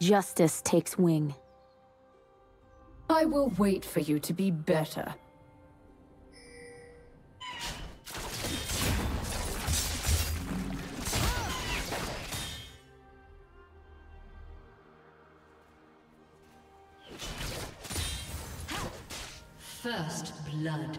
Justice takes wing. I will wait for you to be better. First blood.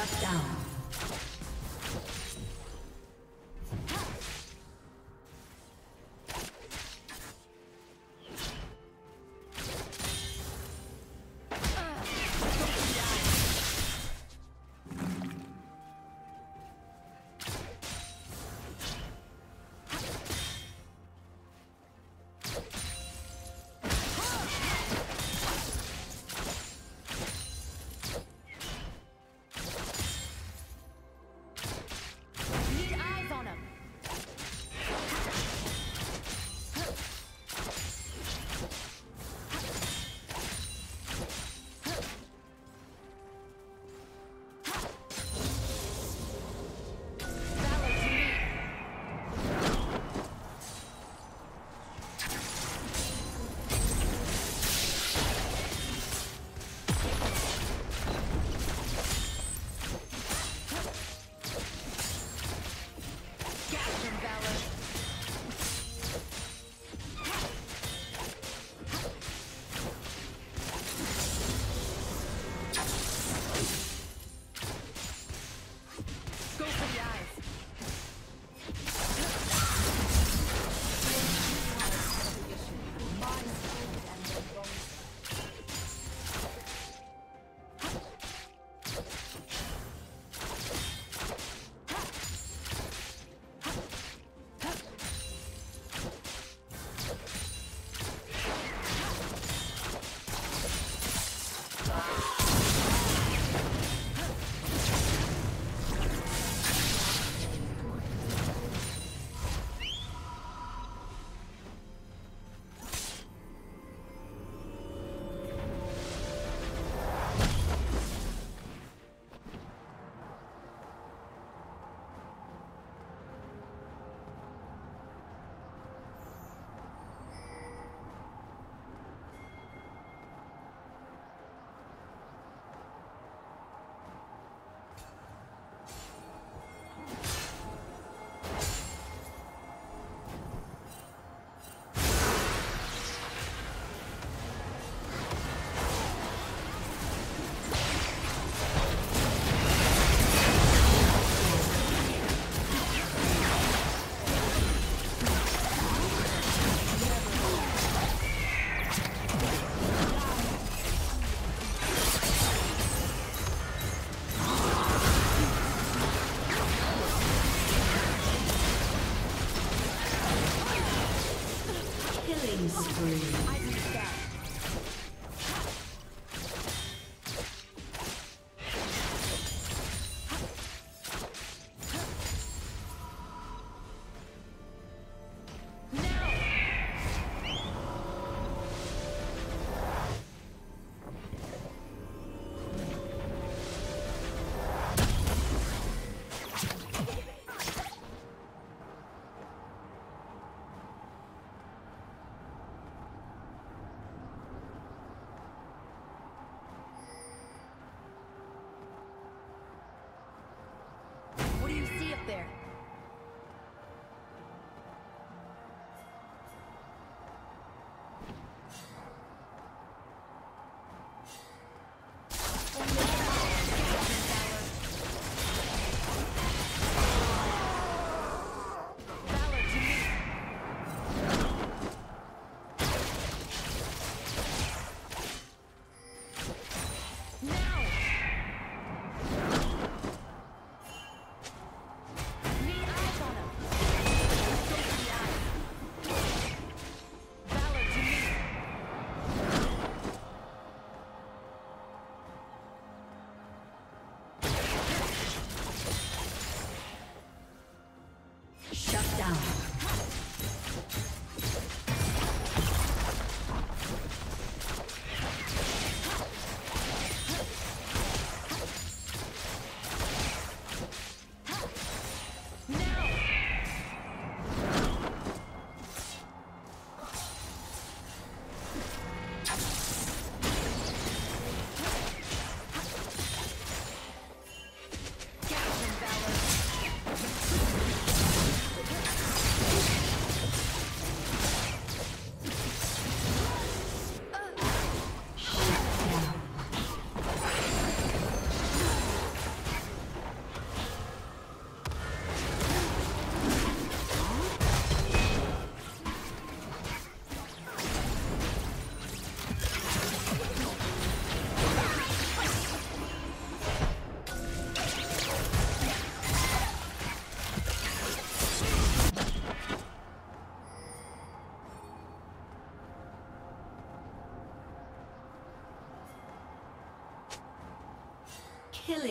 Shut down.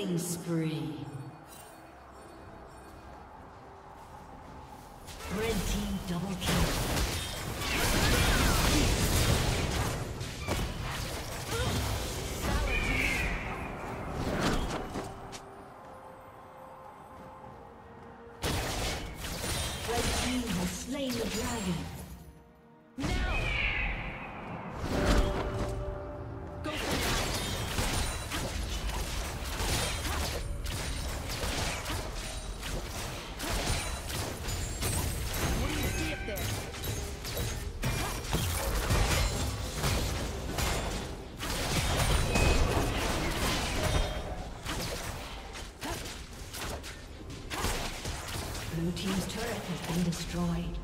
Killing spree. Has been destroyed.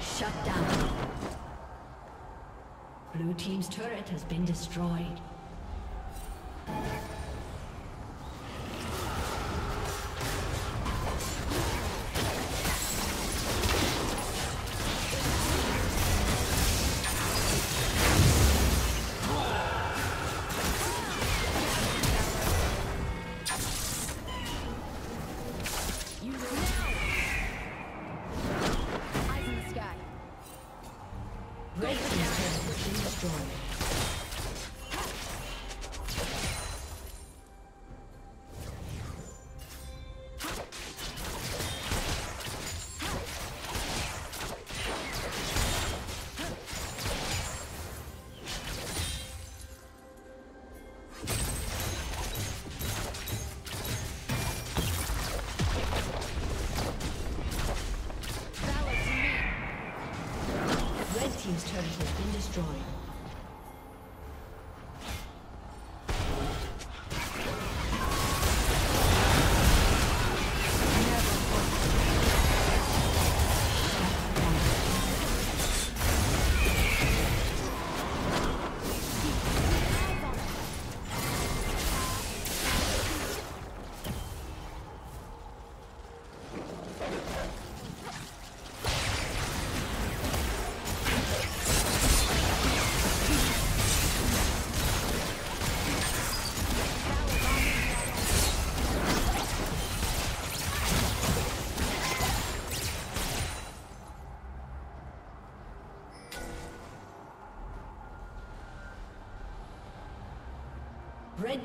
Shut down. Blue team's turret has been destroyed.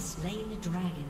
Slain the dragon.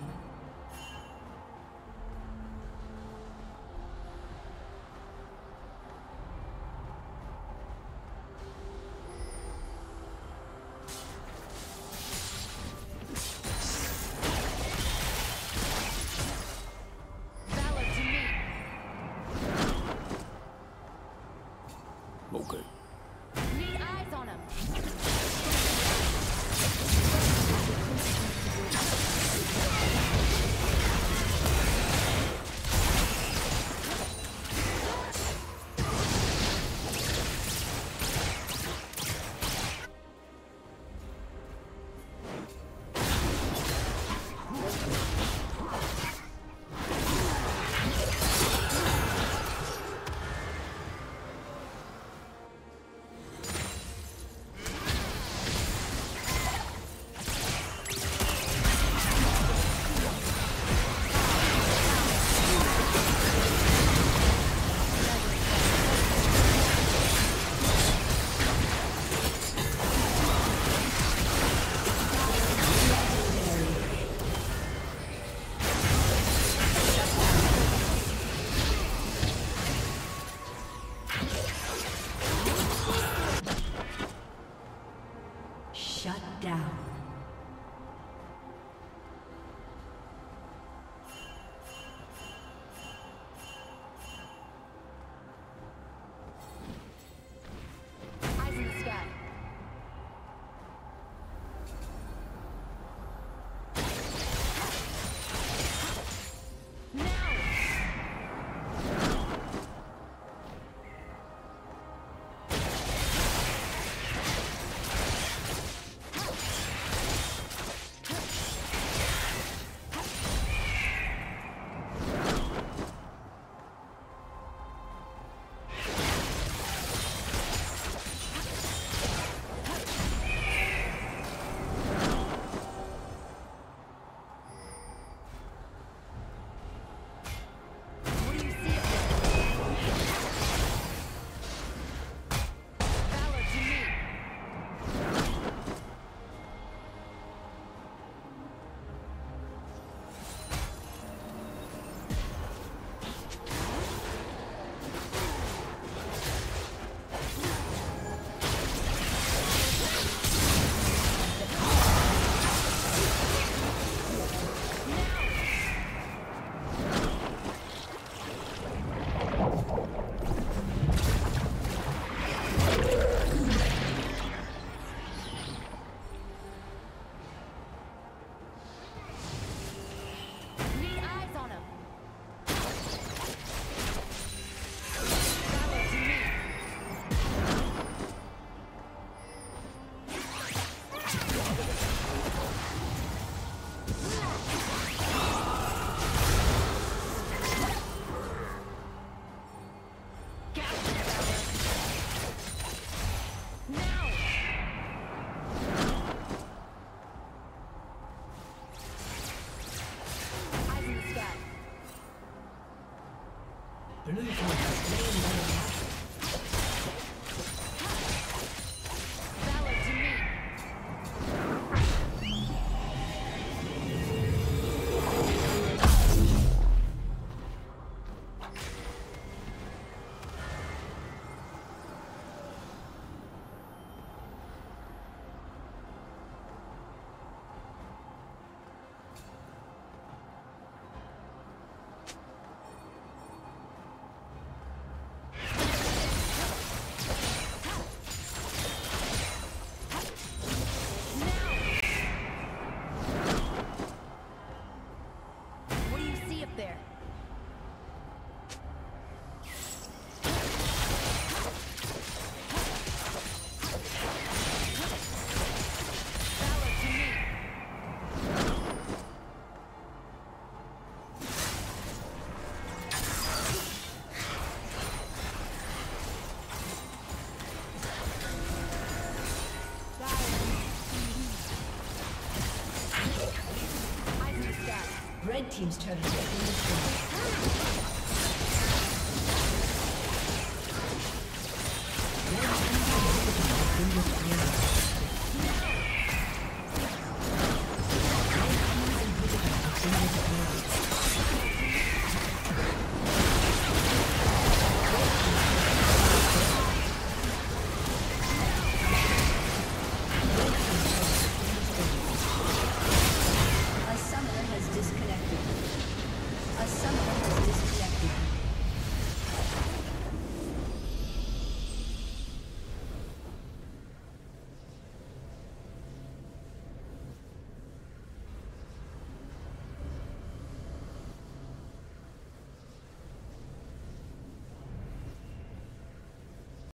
Red Team's turret destroyed.